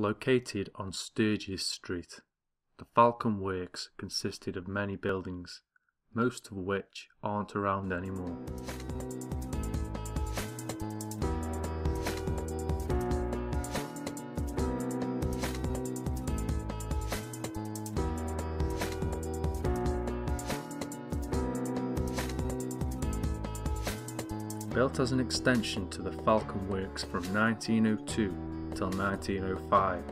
Located on Sturgess Street, the Falcon Works consisted of many buildings, most of which aren't around anymore. Built as an extension to the Falcon Works from 1902 till 1905,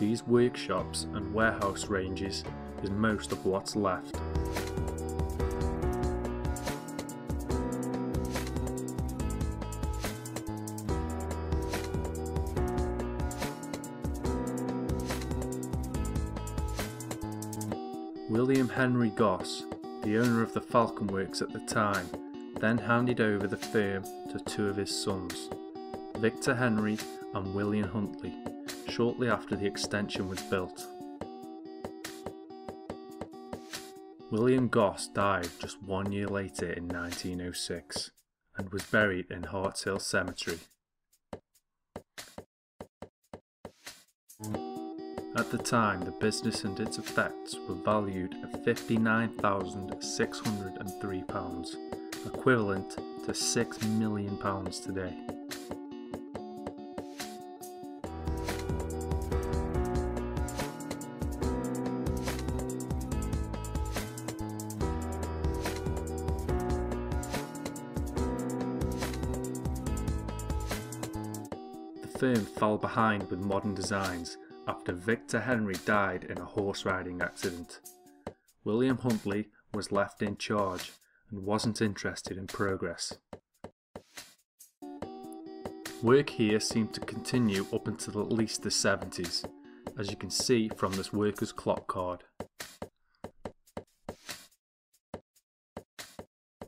these workshops and warehouse ranges is most of what's left. William Henry Goss, the owner of the Falcon Works at the time, then handed over the firm to two of his sons, Victor Henry and William Huntley, shortly after the extension was built. William Goss died just one year later in 1906 and was buried in Hartshill Cemetery. At the time, the business and its effects were valued at £59,603, equivalent to £6 million today. Firm fell behind with modern designs after Victor Henry died in a horse riding accident. William Huntley was left in charge and wasn't interested in progress. Work here seemed to continue up until at least the 70s, as you can see from this worker's clock card.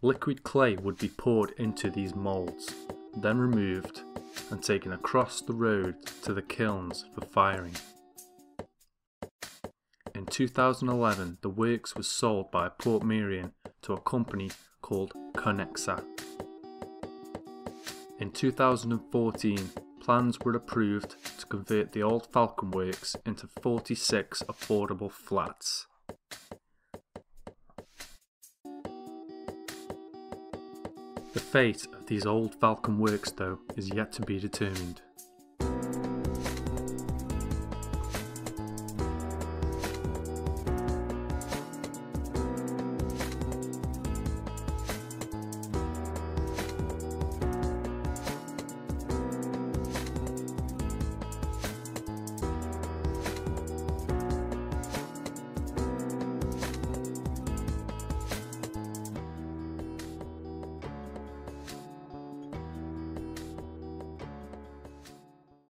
Liquid clay would be poured into these moulds, then removed and taken across the road to the kilns for firing. In 2011, the works was sold by Portmeirion to a company called Connexa. In 2014, plans were approved to convert the old Falcon Works into 46 affordable flats. The fate of these old Falcon Works though is yet to be determined.